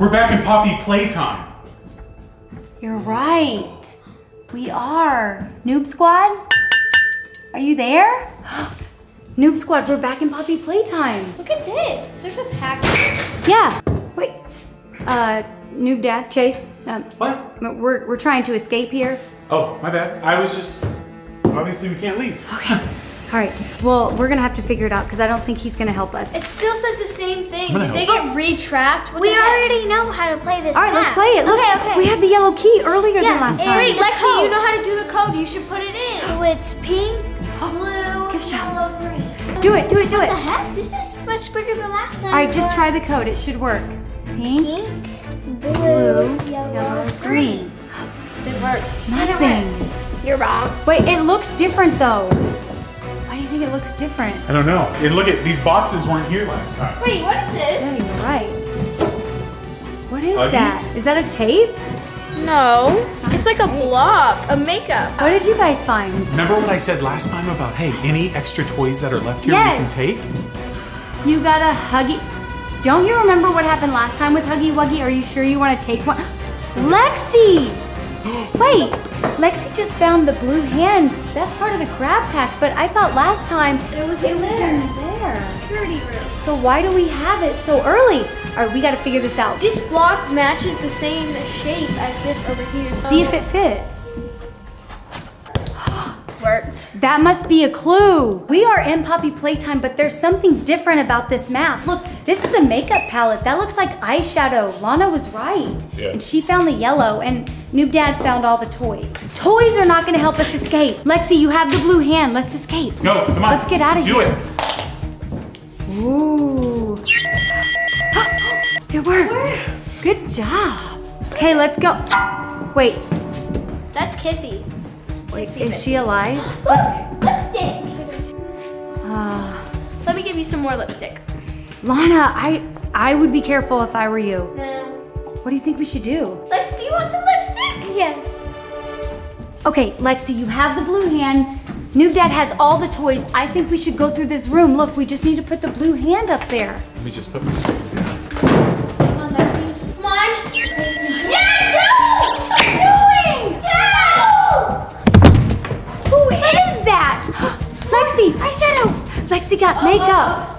We're back in Poppy playtime. You're right. We are. Noob Squad? Are you there? Noob Squad, we're back in Poppy playtime. Look at this. There's a package. Yeah. Wait. Uh, Noob Dad, Chase. Um, What? we're we're trying to escape here. Oh, my bad. I was just. Obviously, we can't leave. All right. Well, we're gonna have to figure it out because I don't think he's gonna help us. It still says the same thing. Did they get re-trapped? What We already know how to play this All right, let's play it. Look, Okay, okay. we have the yellow key earlier Yeah, than last and time. Wait, Lexi, code. you know how to do the code. You should put it in. So it's pink, blue, Give a shot. yellow, green. Do it, do it, do it. What the heck? This is much bigger than last time. All right, just try the code. It should work. Pink, Pink, blue, blue, yellow, yellow, green. Didn't work. Nothing. You're wrong. Wait, it looks different though. Why do you think it looks different? I don't know. And look at these boxes weren't here last time. Wait, what is Yeah, this? you're right. What is Huggy? that? Is that a tape? No. It's like a blob, a makeup. What did you guys find? Remember what I said last time about hey, any extra toys that are left here Yes. we can take? You got a Huggy. Don't you remember what happened last time with Huggy Wuggy? Are you sure you want to take one? Lexi! Wait, Lexi just found the blue hand. That's part of the grab pack, but I thought last time It was it in there. there. Security room. So why do we have it so early? All right, we got to figure this out. This block matches the same shape as this over here. So See if it fits. Worked. That must be a clue. We are in Poppy Playtime, but there's something different about this map. Look, this is a makeup palette. That looks like eyeshadow. Launa was right. Yeah. And she found the yellow, and Noob Dad found all the toys. Toys are not gonna help us escape. Lexi, you have the blue hand. Let's escape. No, come on. Let's get out of Do here. Do it. Ooh. it worked. Good job. Okay, let's go. Wait, That's Kissy. Wait, see is this. she alive? Look, lipstick. Uh, Let me give you some more lipstick. Launa, I I would be careful if I were you. No. What do you think we should do? Lexi, do you want some lipstick? Yes. Okay, Lexi, you have the blue hand. Noob Dad has all the toys. I think we should go through this room. Look, we just need to put the blue hand up there. Let me just put my toys down. Got makeup.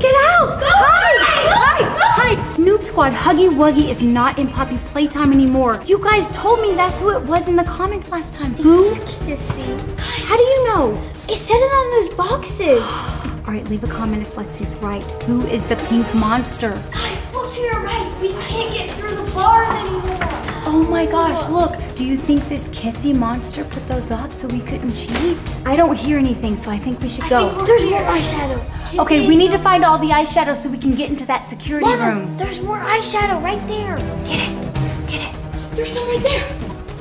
Get out! Go hide! Hide! Hide! Noob Squad, Huggy Wuggy is not in Poppy Playtime anymore. You guys told me that's who it was in the comments last time. Who? Kissy. How do you know? It said it on those boxes. All right, leave a comment if Lexi's right. Who is the pink monster? Guys, look to your right. We can't get through the bars anymore. Oh my gosh, look. Do you think this kissy monster put those up so we couldn't cheat? I don't hear anything, so I think we should go. There's more eyeshadow. Okay, we need to find all the eyeshadow so we can get into that security Launa, room. there's more eyeshadow right there. Get it. Get it. There's some right there.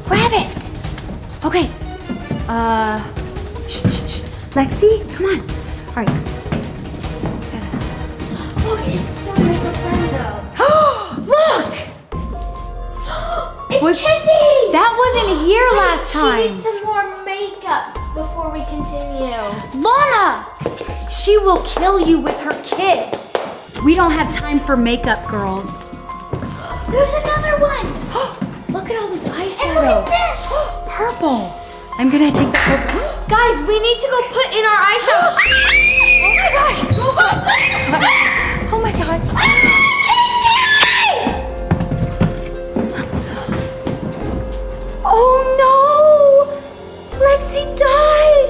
Grab it. Okay. Uh, shh, shh, shh. Lexi, come on. All right. Look, it's still make Kissy! That wasn't here last time. She needs some more makeup before we continue. Launa! She will kill you with her kiss. We don't have time for makeup, girls. There's another one. Look at all this And look at this. Purple. I'm gonna take the purple. Guys, we need to go put in our eyeshadow. Oh my gosh. Oh my gosh. Ah! Oh no! Lexi died!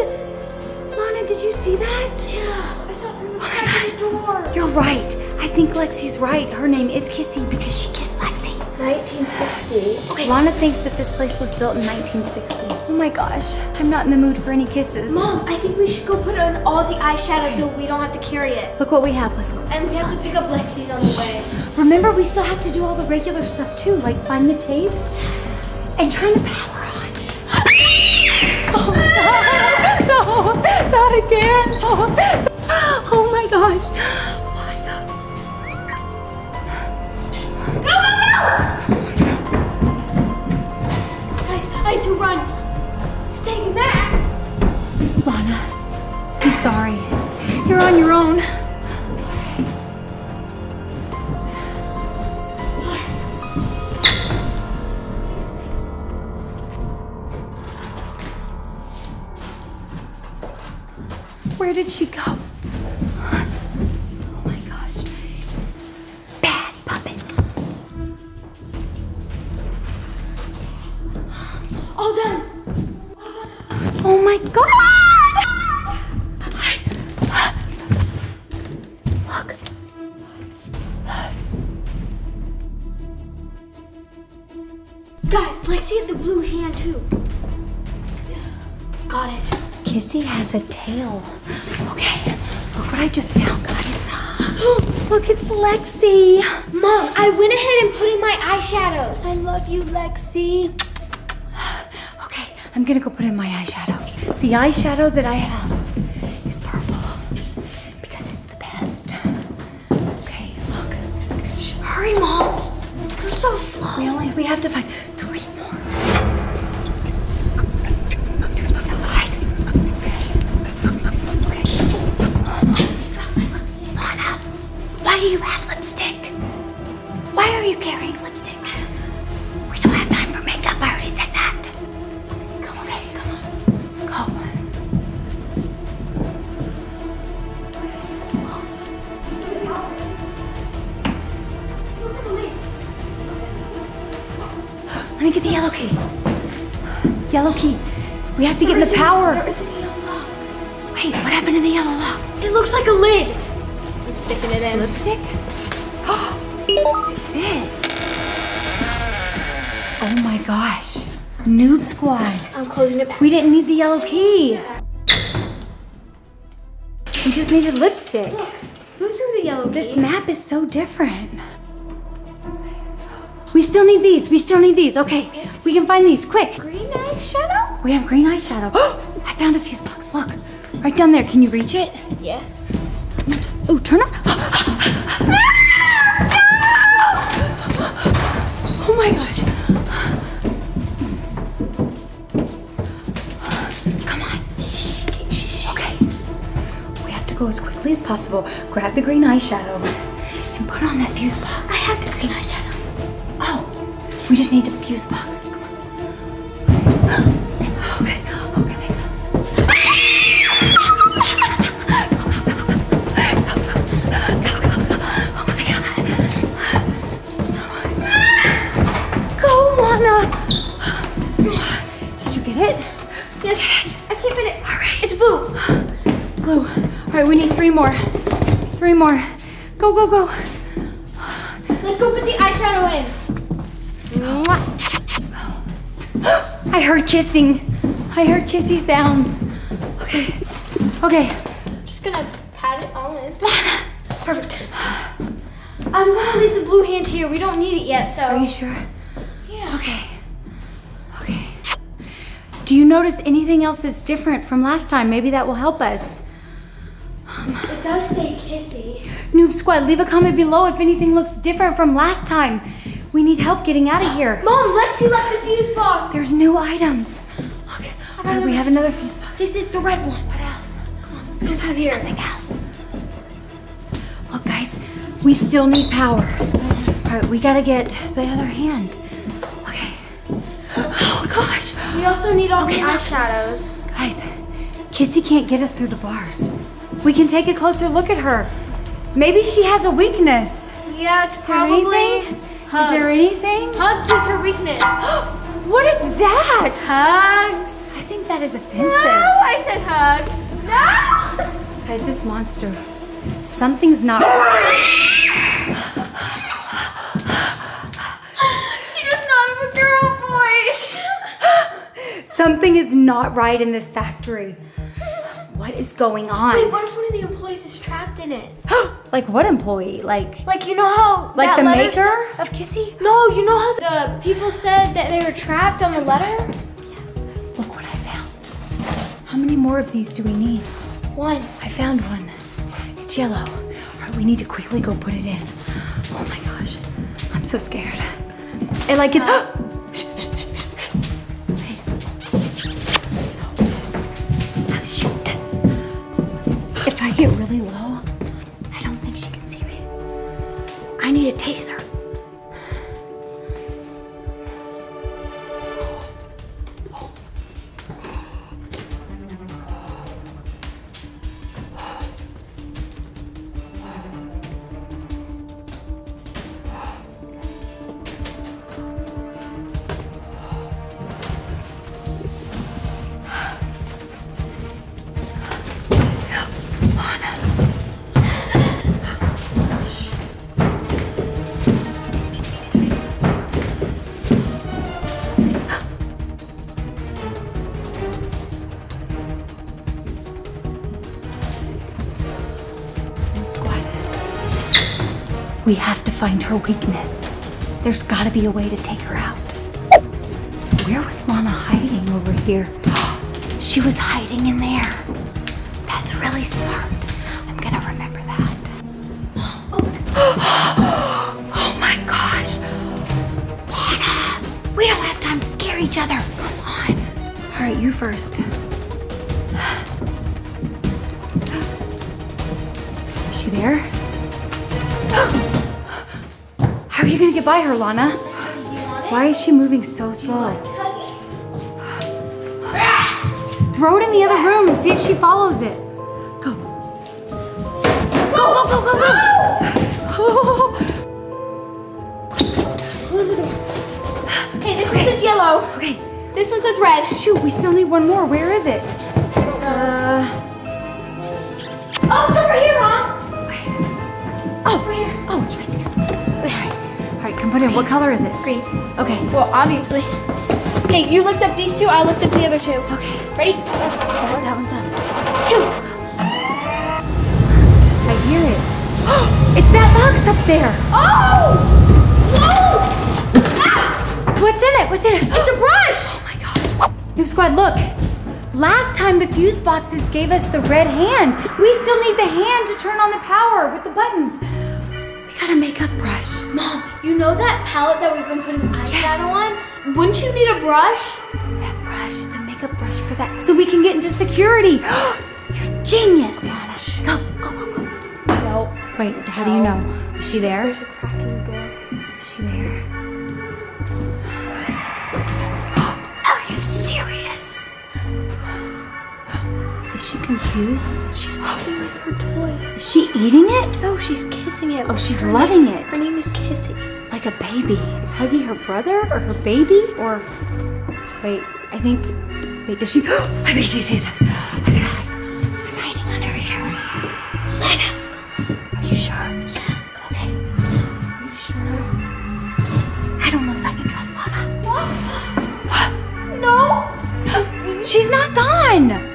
Launa, did you see that? Yeah, I saw through the Oh my crack of the door. You're right. I think Lexi's right. Her name is Kissy because she kissed Lexi. 1960. Okay. Launa thinks that this place was built in 1960. Oh my gosh. I'm not in the mood for any kisses. Mom, I think we should go put on all the eyeshadow so we don't have to carry it. Look what we have. Let's go. And we have to pick up Lexi's on the way. Remember, we still have to do all the regular stuff too, like find the tapes and turn the power on. Oh no, no, not again. Oh, oh my gosh. Oh my god! Look. Guys, Lexi had the blue hand too. Got it. Kissy has a tail. Okay, look what I just found, guys. look, it's Lexi. Mom, I went ahead and put in my eyeshadows. I love you, Lexi. I'm gonna go put in my eyeshadow. The eyeshadow that I have is purple because it's the best. Okay, look. Shh, hurry, Mom. You're so slow. We only we have to find We have to get in the power. There isn't a yellow lock. Wait, what happened to the yellow lock? It looks like a lid. I'm sticking it in. Lipstick? it fit. Oh my gosh. Noob squad. I'm closing it back. We didn't need the yellow key. We just needed lipstick. Who threw the yellow This key? map is so different. We still need these. We still need these. Okay, we can find these. Quick. Green eyeshadow? We have green eyeshadow. I found a fuse box. Look, right down there. Can you reach it? Yeah. Oh, turn ah! on. Oh my gosh. Come on. She's shaking. She's shaking. Okay. We have to go as quickly as possible. Grab the green eyeshadow and put on that fuse box. I have the green eyeshadow. Oh, we just need the fuse box. Get it? Yes. I can't fit it. All right. It's blue. Blue. All right, we need three more. Three more. Go, go, go. Let's go put the eyeshadow in. I heard kissing. I heard kissy sounds. Okay. Okay. Just gonna pat it all in. Perfect. I'm gonna leave the blue hand here. We don't need it yet, so. Are you sure? Yeah. Okay. Okay. Do you notice anything else that's different from last time? Maybe that will help us. It does say kissy. Noob Squad, leave a comment below if anything looks different from last time. We need help getting out of here. Mom, Lexi left the fuse box. There's new items. Okay, okay we have another fuse box. This is the red one. What else? Come on, let's There's go gotta be here. something else. Look, guys, we still need power. All right, we gotta get the other hand. Gosh. We also need all Okay, the eyeshadows. Guys, Kissy can't get us through the bars. We can take a closer look at her. Maybe she has a weakness. Yeah, it's Is there anything? Is there anything? Hugs is her weakness. What is that? Hugs. I think that is offensive. No. I said hugs. No. Guys, this monster, something's not. She does not have a girl voice. Something is not right in this factory. What is going on? Wait, what if one of the employees is trapped in it? like what employee? Like Like you know how like the letter maker of Kissy? No, you know how the people said that they were trapped on the letter? Yeah. Look what I found. How many more of these do we need? One. I found one. It's yellow. All right, we need to quickly go put it in. Oh my gosh, I'm so scared. And like it's. Uh, Shh, If I get really low, I don't think she can see me. I need a taser. We have to find her weakness. There's gotta be a way to take her out. Where was Launa hiding over here? She was hiding in there. That's really smart. I'm gonna remember that. Oh my gosh. Launa, we don't have time to scare each other. Come on. All right, you first. Gonna get by her, Launa? Why is she moving so slow? Throw it in the other room and see if she follows it. Go. Go, go, go, go, go! Hey, this one says yellow. okay, This one says red. shoot, we still need one more. Where is it? Uh, Oh, it's over here, Mom. oh, over here. Oh, it's right. Okay. Right, come put it in. What color is it? Green. Okay. Well, obviously. Okay, you looked up these two. I looked up the other two. Okay. Ready? That, that one's up. Two. I hear it. it's that box up there. Oh! Whoa! Ah! What's in it? What's in it? It's a brush. Oh my gosh. Noob Squad, look. Last time the fuse boxes gave us the red hand. We still need the hand to turn on the power with the buttons. Got a makeup brush. Mom, you know that palette that we've been putting eyeshadow on? Wouldn't you need a brush? That brush, it's a makeup brush for that. So we can get into security. You're genius, Launa. Go, go, go, go. No. Wait, how do you know? Is she there? There's a crack in Is she confused? She's holding with her toy. Is she eating it? No, she's kissing it. Oh, she's loving it. Her name is Kissy. Like a baby. Is Huggy her brother or her baby? Or wait, I think wait, does she I think she sees us. I'm gonna hide. I'm hiding under here. Launa, let's go. are you sure? Yeah. Okay. Are you sure? I don't know if I can trust Launa. No. She's not gone!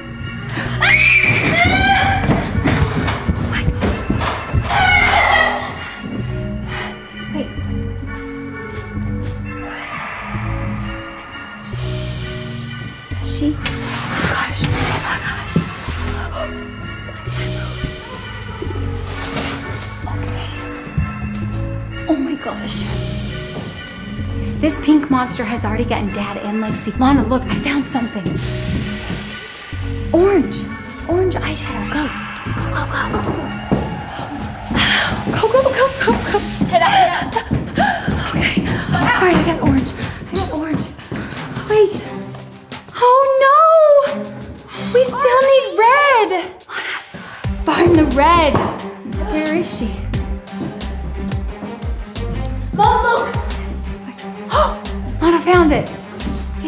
Gosh. This pink monster has already gotten Dad and Lexi. Launa, look, I found something. Orange. Orange eyeshadow. Go. Go, go, go. Go, go, go, go, go. Head up, head up. Okay. All right, I got orange. I got orange. Wait. Oh no! We still need red. Find the red. Where is she?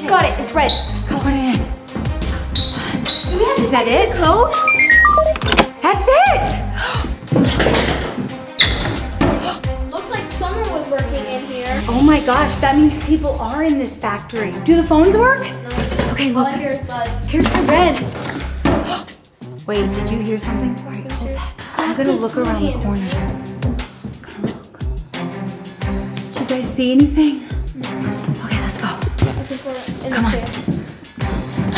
Got it. It's red. Put it in. Do we have Is that it? code? That's it. Looks like someone was working in here. Oh my gosh, that means people are in this factory. Do the phones work? Okay, All look. I hear is buzz. Here's the red. Wait, did you hear something? All right, hold that. I'm gonna look around the corner. Gonna look. Do you guys see anything? In Come the on.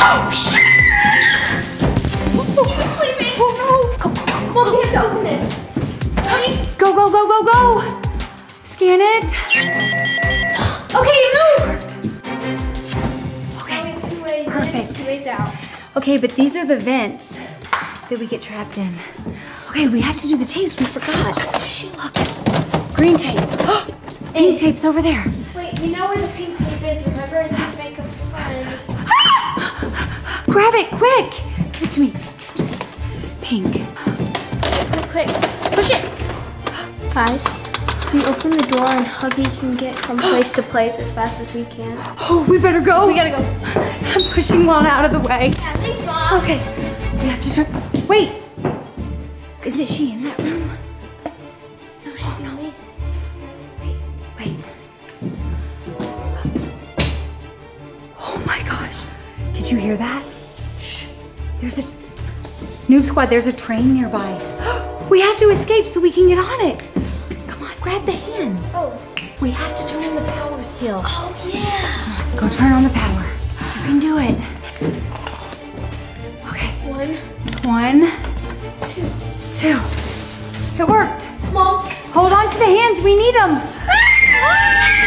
Oh, shit! He was sleeping. Oh no! Go, go, go, Mom, we have to open this. Ready? go, go, go, go, go! Scan it. Okay, it moved. Okay. Two ways Perfect. two ways out. Okay, but these are the vents that we get trapped in. Okay, we have to do the tapes. We forgot. Oh, shoot. Look. Green tape. Pink tape's over there. Wait, you know where the pink tape is. Remember, it Grab it, quick! Give it to me. Give it to me. Pink. Quick, quick. Push it. Guys, we open the door and Huggy can get from place to place as fast as we can. Oh, we better go. We gotta go. I'm pushing Launa out of the way. Yeah, thanks, Mom. Okay. We have to turn. Wait. Isn't she in that room? No, she's in Oasis. Wait. Wait. Oh my gosh. Did you hear that? There's a. Noob Squad, there's a train nearby. We have to escape so we can get on it. Come on, grab grab the hands. Oh. We have to turn on the power still. Oh yeah. Go turn on the power. You can do it. Okay. One. One, two, two. It worked. Mom. Hold on to the hands. We need them. Ah!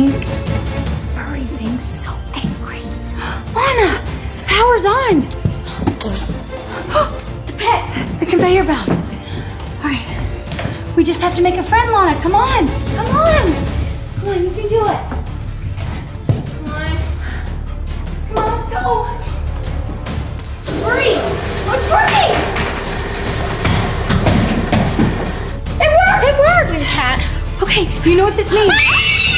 Pink furry thing so angry? Launa, the power's on. the pet, the conveyor belt. All right, we just have to make a friend, Launa. Come on, come on, come on, you can do it. Come on. Come on, let's go. Hurry! It's working! It worked! It worked! Cat. Okay, you know what this means.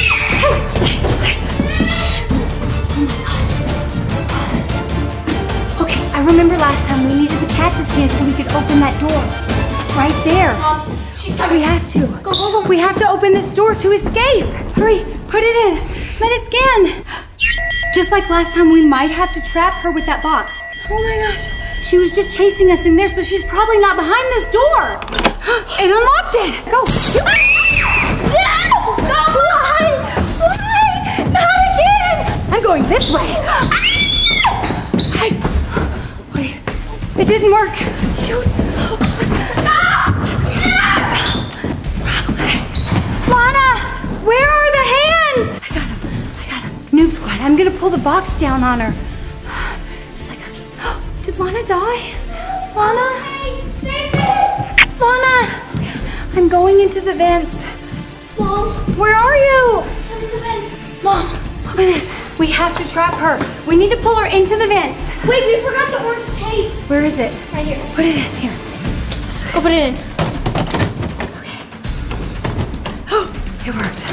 Okay, I remember last time we needed the cat to scan so we could open that door. Right there. Mom, she's coming. We have to. Go, go, go. We have to open this door to escape. Hurry, put it in. Let it scan. Just like last time, we might have to trap her with that box. Oh my gosh. She was just chasing us in there, so she's probably not behind this door. It unlocked it. Go. I'm going this way. Ah! Hide. Wait. It didn't work. Shoot. Ah! Launa, where are the hands? I got him. I got him. Noob squad. I'm gonna pull the box down on her. Just like. Did Launa die? Launa? Launa! I'm going into the vents. Mom. Where are you? I'm in the vent. Mom, open this. We have to trap her. We need to pull her into the vents. Wait, we forgot the orange tape. Where is it? Right here. Put it in here. Open it in. It worked.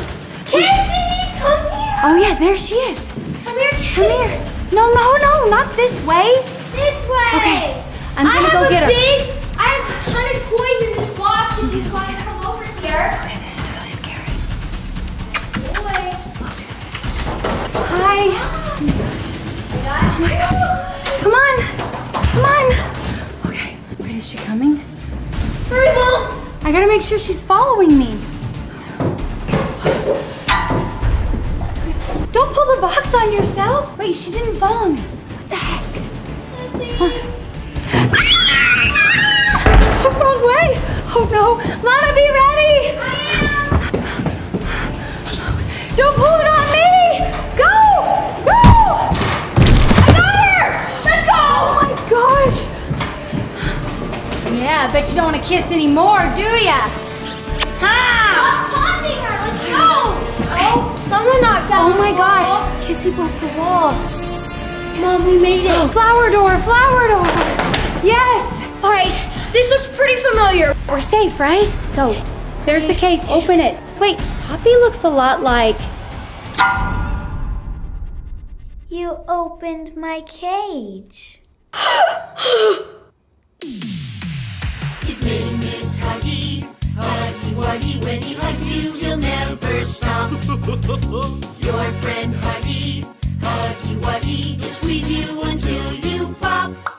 Kissy, come here. Oh yeah, there she is. Come here, Kissy. Come here. No, no, no, not this way. This way. Okay, I'm gonna have go a get her. big, I have a ton of toys in this box if you want to come over here. Hi. Oh my gosh. Come on. Come on. Okay, wait, is she coming? Hurry, Mom. I gotta make sure she's following me. Don't pull the box on yourself. Wait, she didn't follow me. What the heck? Ah! Wrong way. Oh no. Launa, be ready. Don't pull it Yeah, I bet you don't want to kiss anymore, do ya? Ha! Stop taunting her. Let's go. Oh, someone knocked down Oh my gosh. Kissy broke the wall. Mom, we made it. Flower door, flower door. Yes. All right, this looks pretty familiar. We're safe, right? Go. There's the case. Open it. Wait, Poppy looks a lot like. You opened my cage. His name is Huggy. Huggy Wuggy, when he hugs you, he'll never stop. Your friend Huggy. Huggy Wuggy, he'll squeeze you until you pop.